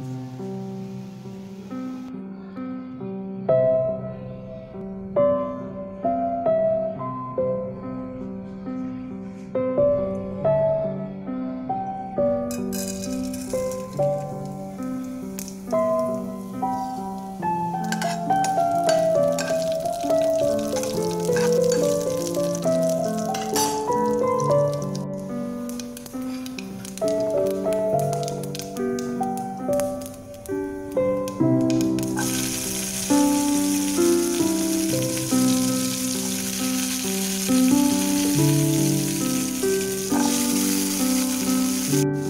Bye. you